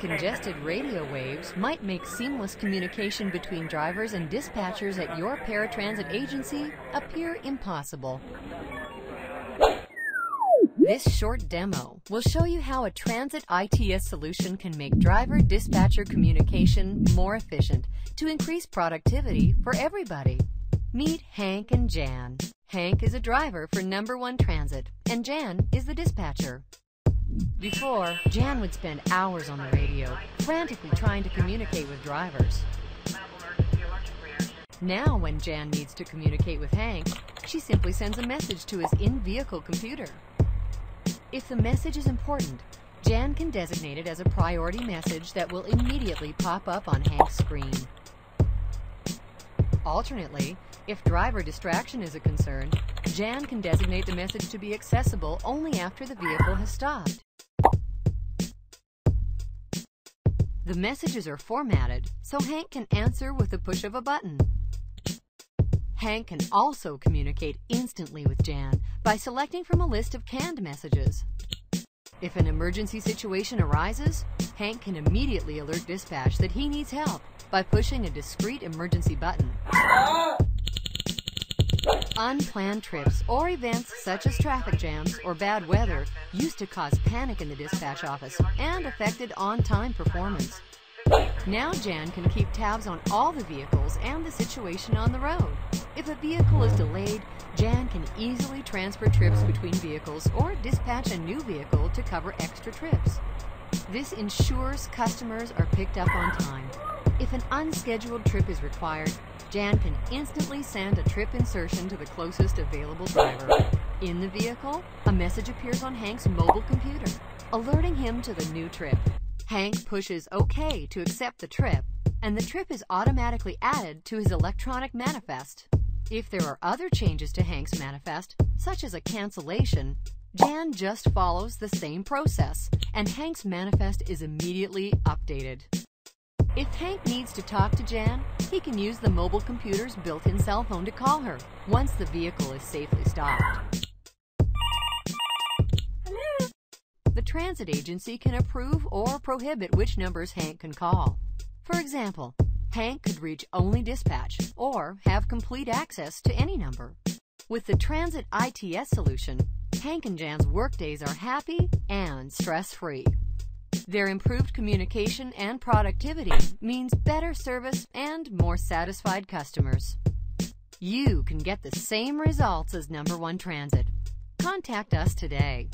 Congested radio waves might make seamless communication between drivers and dispatchers at your paratransit agency appear impossible. This short demo will show you how a transit ITS solution can make driver-dispatcher communication more efficient to increase productivity for everybody. Meet Hank and Jan. Hank is a driver for Number One Transit, and Jan is the dispatcher. Before, Jan would spend hours on the radio, frantically trying to communicate with drivers. Now, when Jan needs to communicate with Hank, she simply sends a message to his in-vehicle computer. If the message is important, Jan can designate it as a priority message that will immediately pop up on Hank's screen. Alternately, if driver distraction is a concern, Jan can designate the message to be accessible only after the vehicle has stopped. The messages are formatted so Hank can answer with the push of a button. Hank can also communicate instantly with Jan by selecting from a list of canned messages. If an emergency situation arises, Hank can immediately alert dispatch that he needs help by pushing a discrete emergency button. Unplanned trips or events such as traffic jams or bad weather used to cause panic in the dispatch office and affected on-time performance. Now Jan can keep tabs on all the vehicles and the situation on the road. If a vehicle is delayed, Jan can easily transfer trips between vehicles or dispatch a new vehicle to cover extra trips. This ensures customers are picked up on time. If an unscheduled trip is required, Jan can instantly send a trip insertion to the closest available driver. In the vehicle, a message appears on Hank's mobile computer, alerting him to the new trip. Hank pushes OK to accept the trip, and the trip is automatically added to his electronic manifest. If there are other changes to Hank's manifest, such as a cancellation, Jan just follows the same process, and Hank's manifest is immediately updated. If Hank needs to talk to Jan, he can use the mobile computer's built-in cell phone to call her once the vehicle is safely stopped. Hello? The transit agency can approve or prohibit which numbers Hank can call. For example, Hank could reach only dispatch or have complete access to any number. With the Transit ITS solution, Hank and Jan's workdays are happy and stress-free. Their improved communication and productivity means better service and more satisfied customers. You can get the same results as Number One Transit. Contact us today.